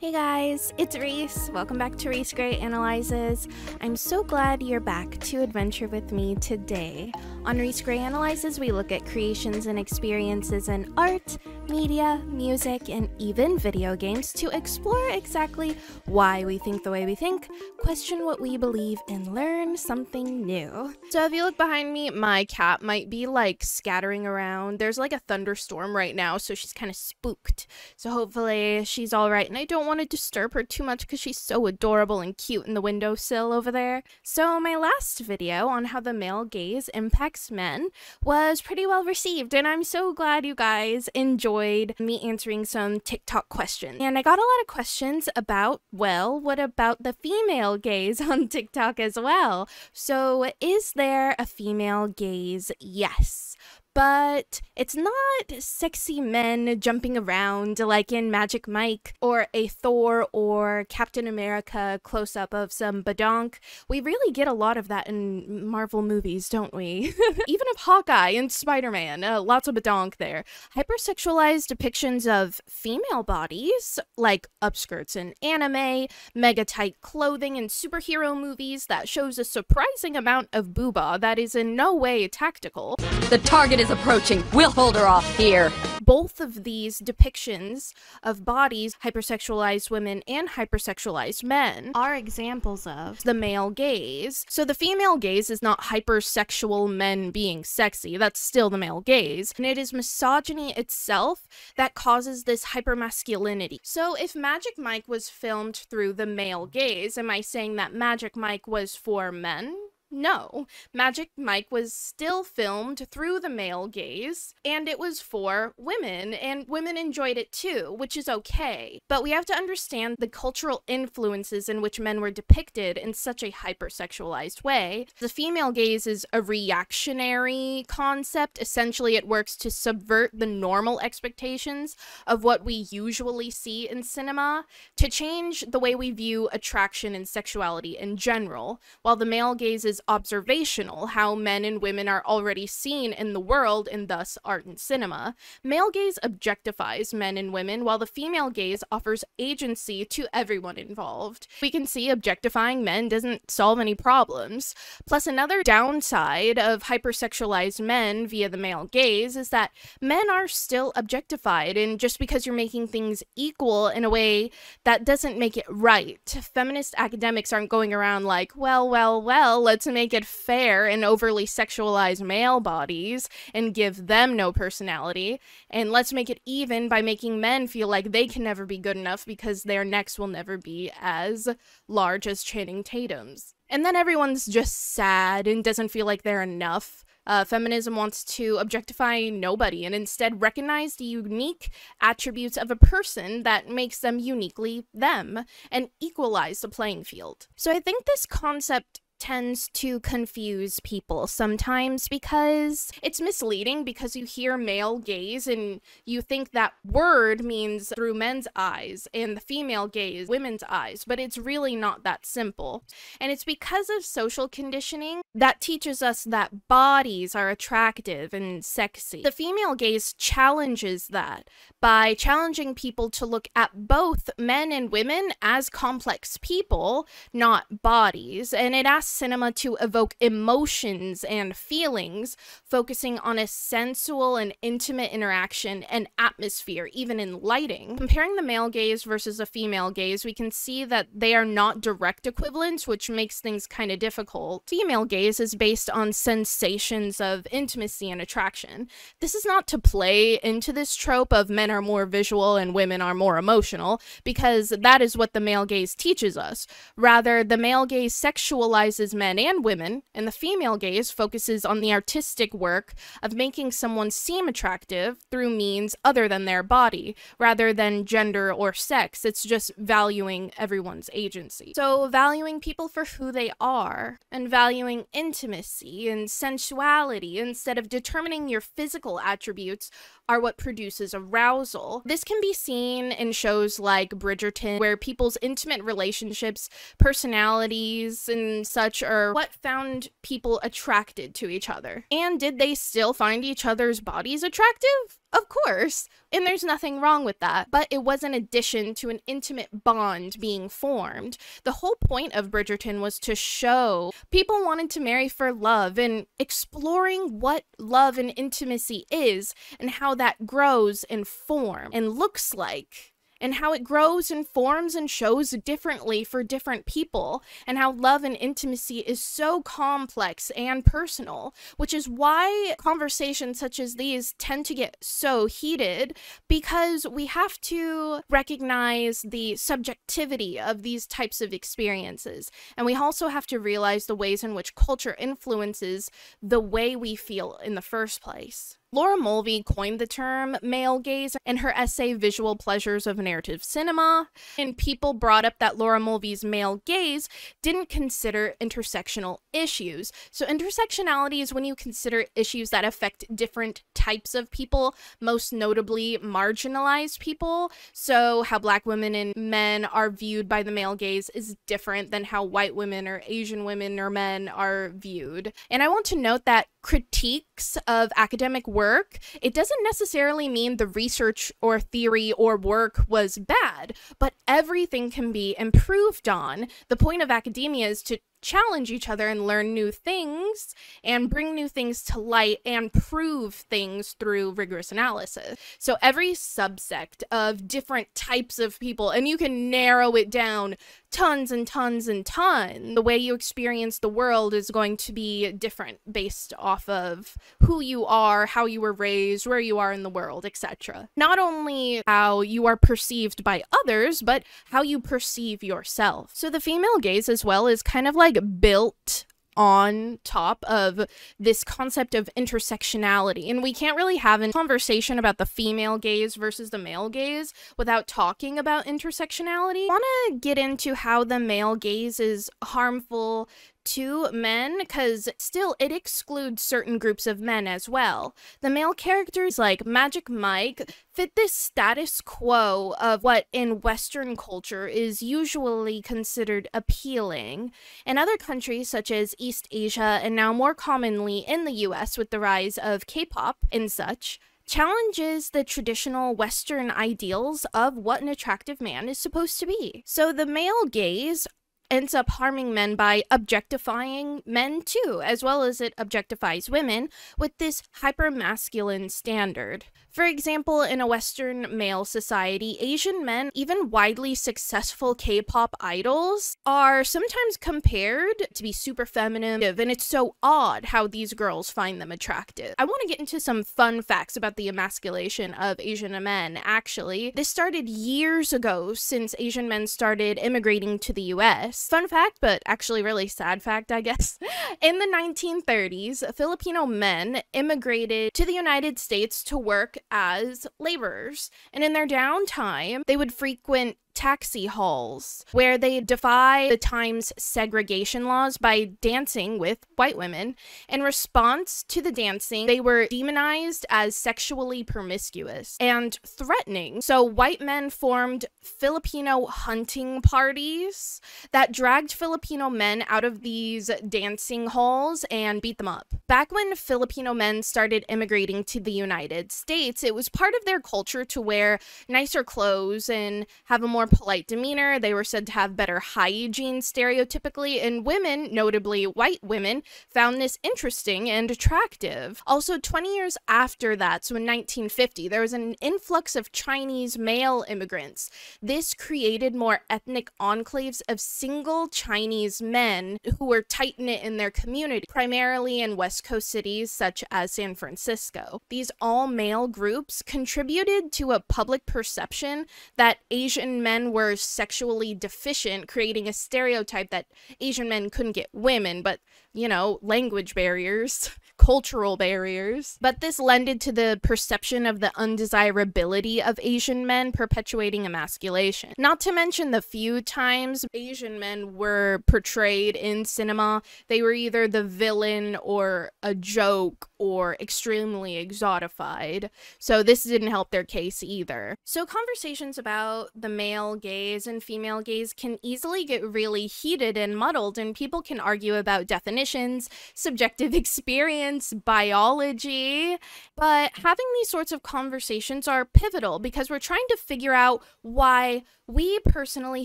Hey guys, it's Reese. Welcome back to Reese Grey Analyzes. I'm so glad you're back to adventure with me today. On Reese Grey Analyzes, we look at creations and experiences in art, media, music, and even video games to explore exactly why we think the way we think, question what we believe, and learn something new. So if you look behind me, my cat might be like scattering around. There's like a thunderstorm right now, so she's kind of spooked. So hopefully she's all right, and I don't want to disturb her too much because she's so adorable and cute in the windowsill over there. So my last video on how the male gaze impacts men was pretty well received, and I'm so glad you guys enjoyed me answering some TikTok questions. And I got a lot of questions about, well, what about the female gaze on TikTok as well? So is there a female gaze? Yes but it's not sexy men jumping around like in Magic Mike or a Thor or Captain America close up of some badonk. We really get a lot of that in Marvel movies, don't we? Even of Hawkeye and Spider Man, uh, lots of badonk there. Hypersexualized depictions of female bodies, like upskirts in anime, mega tight clothing in superhero movies, that shows a surprising amount of booba that is in no way tactical. The target is approaching. We'll hold her off here. Both of these depictions of bodies, hypersexualized women and hypersexualized men, are examples of the male gaze. So the female gaze is not hypersexual men being sexy, that's still the male gaze. And it is misogyny itself that causes this hypermasculinity. So if Magic Mike was filmed through the male gaze, am I saying that Magic Mike was for men? No, Magic Mike was still filmed through the male gaze, and it was for women, and women enjoyed it too, which is okay. But we have to understand the cultural influences in which men were depicted in such a hypersexualized way. The female gaze is a reactionary concept. Essentially, it works to subvert the normal expectations of what we usually see in cinema, to change the way we view attraction and sexuality in general, while the male gaze is observational, how men and women are already seen in the world and thus art and cinema. Male gaze objectifies men and women, while the female gaze offers agency to everyone involved. We can see objectifying men doesn't solve any problems. Plus, another downside of hypersexualized men via the male gaze is that men are still objectified, and just because you're making things equal in a way that doesn't make it right. Feminist academics aren't going around like, well, well, well, let's make it fair and overly sexualize male bodies and give them no personality. And let's make it even by making men feel like they can never be good enough because their necks will never be as large as Channing Tatum's. And then everyone's just sad and doesn't feel like they're enough. Uh, feminism wants to objectify nobody and instead recognize the unique attributes of a person that makes them uniquely them and equalize the playing field. So I think this concept tends to confuse people sometimes because it's misleading because you hear male gaze and you think that word means through men's eyes and the female gaze women's eyes but it's really not that simple. And it's because of social conditioning that teaches us that bodies are attractive and sexy. The female gaze challenges that by challenging people to look at both men and women as complex people not bodies and it asks cinema to evoke emotions and feelings, focusing on a sensual and intimate interaction and atmosphere, even in lighting. Comparing the male gaze versus a female gaze, we can see that they are not direct equivalents, which makes things kind of difficult. Female gaze is based on sensations of intimacy and attraction. This is not to play into this trope of men are more visual and women are more emotional, because that is what the male gaze teaches us. Rather, the male gaze sexualizes men and women, and the female gaze focuses on the artistic work of making someone seem attractive through means other than their body, rather than gender or sex. It's just valuing everyone's agency. So, valuing people for who they are, and valuing intimacy and sensuality instead of determining your physical attributes are what produces arousal. This can be seen in shows like Bridgerton, where people's intimate relationships, personalities, and such are what found people attracted to each other. And did they still find each other's bodies attractive? Of course. And there's nothing wrong with that. But it was an addition to an intimate bond being formed. The whole point of Bridgerton was to show people wanted to marry for love and exploring what love and intimacy is and how that grows and form and looks like and how it grows and forms and shows differently for different people, and how love and intimacy is so complex and personal, which is why conversations such as these tend to get so heated because we have to recognize the subjectivity of these types of experiences. And we also have to realize the ways in which culture influences the way we feel in the first place. Laura Mulvey coined the term male gaze in her essay Visual Pleasures of Narrative Cinema, and people brought up that Laura Mulvey's male gaze didn't consider intersectional issues. So, intersectionality is when you consider issues that affect different types of people, most notably marginalized people. So, how black women and men are viewed by the male gaze is different than how white women or Asian women or men are viewed. And I want to note that critiques of academic work, it doesn't necessarily mean the research or theory or work was bad, but everything can be improved on. The point of academia is to challenge each other and learn new things and bring new things to light and prove things through rigorous analysis. So every subsect of different types of people, and you can narrow it down tons and tons and tons. The way you experience the world is going to be different based off of who you are, how you were raised, where you are in the world, etc. Not only how you are perceived by others, but how you perceive yourself. So the female gaze as well is kind of like like built on top of this concept of intersectionality. And we can't really have a conversation about the female gaze versus the male gaze without talking about intersectionality. I want to get into how the male gaze is harmful to men because still it excludes certain groups of men as well. The male characters like Magic Mike fit this status quo of what in Western culture is usually considered appealing. In other countries such as East Asia and now more commonly in the US with the rise of K pop and such, challenges the traditional Western ideals of what an attractive man is supposed to be. So the male gaze ends up harming men by objectifying men too, as well as it objectifies women with this hyper masculine standard. For example, in a Western male society, Asian men, even widely successful K pop idols, are sometimes compared to be super feminine, and it's so odd how these girls find them attractive. I want to get into some fun facts about the emasculation of Asian men, actually. This started years ago since Asian men started immigrating to the US. Fun fact, but actually really sad fact, I guess. In the 1930s, Filipino men immigrated to the United States to work as laborers. And in their downtime, they would frequent taxi halls where they defy the time's segregation laws by dancing with white women. In response to the dancing, they were demonized as sexually promiscuous and threatening. So white men formed Filipino hunting parties that dragged Filipino men out of these dancing halls and beat them up. Back when Filipino men started immigrating to the United States, it was part of their culture to wear nicer clothes and have a more polite demeanor. They were said to have better hygiene stereotypically, and women, notably white women, found this interesting and attractive. Also, 20 years after that, so in 1950, there was an influx of Chinese male immigrants. This created more ethnic enclaves of single Chinese men who were tight knit in their community, primarily in West Coast cities such as San Francisco. These all male groups contributed to a public perception that Asian men men were sexually deficient, creating a stereotype that Asian men couldn't get women, but you know, language barriers, cultural barriers. But this lended to the perception of the undesirability of Asian men, perpetuating emasculation. Not to mention the few times Asian men were portrayed in cinema, they were either the villain or a joke or extremely exotified. So this didn't help their case either. So conversations about the male gaze and female gaze can easily get really heated and muddled, and people can argue about definitions definitions, subjective experience, biology. But having these sorts of conversations are pivotal because we're trying to figure out why we personally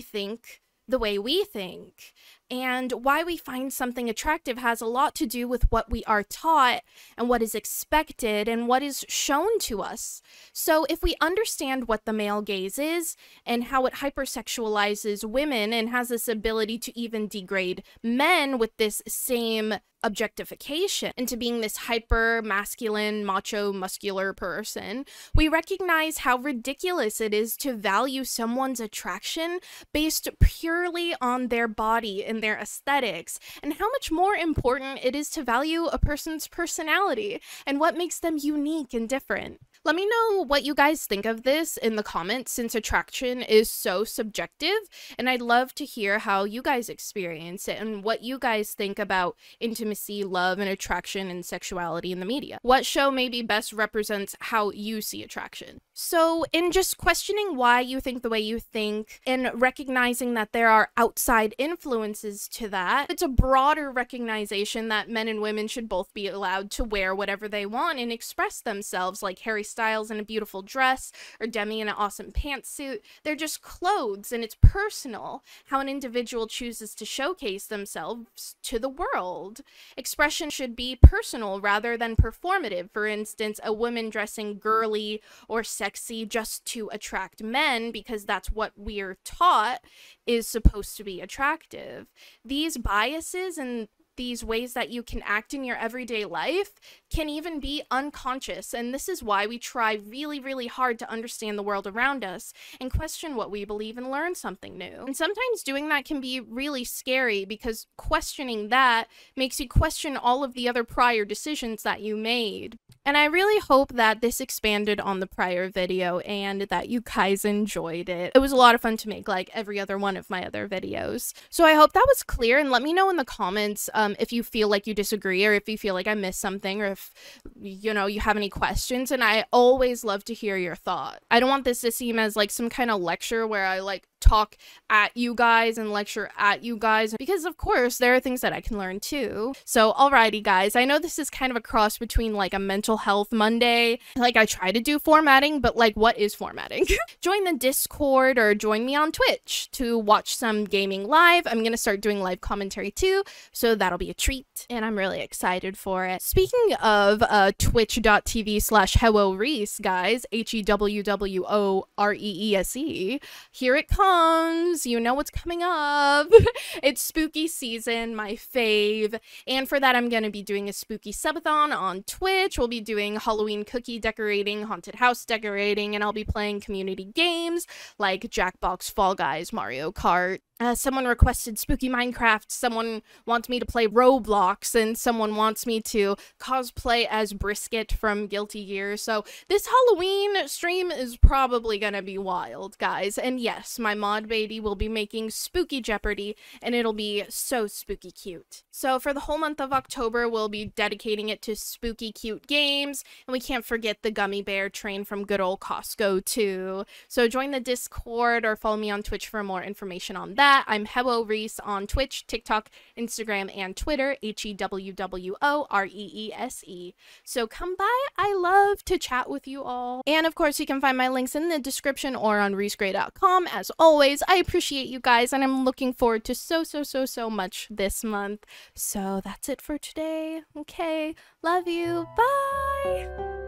think the way we think. And why we find something attractive has a lot to do with what we are taught and what is expected and what is shown to us. So, if we understand what the male gaze is and how it hypersexualizes women and has this ability to even degrade men with this same objectification into being this hyper masculine, macho, muscular person, we recognize how ridiculous it is to value someone's attraction based purely on their body and their aesthetics, and how much more important it is to value a person's personality and what makes them unique and different. Let me know what you guys think of this in the comments since attraction is so subjective, and I'd love to hear how you guys experience it and what you guys think about intimacy, love, and attraction and sexuality in the media. What show maybe best represents how you see attraction? So, in just questioning why you think the way you think and recognizing that there are outside influences to that, it's a broader recognition that men and women should both be allowed to wear whatever they want and express themselves, like Harry Styles in a beautiful dress or Demi in an awesome pantsuit. They're just clothes and it's personal how an individual chooses to showcase themselves to the world. Expression should be personal rather than performative. For instance, a woman dressing girly or sexy just to attract men because that's what we're taught is supposed to be attractive. These biases and these ways that you can act in your everyday life can even be unconscious. And this is why we try really, really hard to understand the world around us and question what we believe and learn something new. And sometimes doing that can be really scary because questioning that makes you question all of the other prior decisions that you made. And I really hope that this expanded on the prior video and that you guys enjoyed it. It was a lot of fun to make, like every other one of my other videos. So I hope that was clear, and let me know in the comments um, Um, if you feel like you disagree or if you feel like I missed something or if, you know, you have any questions. And I always love to hear your thought. I don't want this to seem as like some kind of lecture where I like talk at you guys and lecture at you guys because of course there are things that I can learn too. So alrighty guys, I know this is kind of a cross between like a mental health Monday. Like I try to do formatting, but like what is formatting? join the Discord or join me on Twitch to watch some gaming live. I'm gonna start doing live commentary too, so that'll be a treat and I'm really excited for it. Speaking of uh twitch.tv slash HewwoReese, guys, H-E-W-W-O-R-E-E-S-E, here it comes comes. You know what's coming up. it's spooky season, my fave. And for that, I'm going to be doing a spooky subathon on Twitch. We'll be doing Halloween cookie decorating, haunted house decorating, and I'll be playing community games like Jackbox, Fall Guys, Mario Kart, uh, someone requested spooky minecraft someone wants me to play roblox and someone wants me to cosplay as Bridget from guilty gear. So this halloween stream is probably gonna be wild guys. And yes my mod baby will be making spooky jeopardy and it'll be so spooky cute. So for the whole month of october we'll be dedicating it to spooky cute games. And we can't forget the gummy bear train from good old costco too. So join the discord or follow me on twitch for more information on that that, I'm HewwoReese on Twitch, TikTok, Instagram, and Twitter, H E W W O R E E S E. So come by. I love to chat with you all. And of course, you can find my links in the description or on reesegray.com. As always, I appreciate you guys, and I'm looking forward to so, so, so, so much this month. So that's it for today. Okay. Love you. Bye.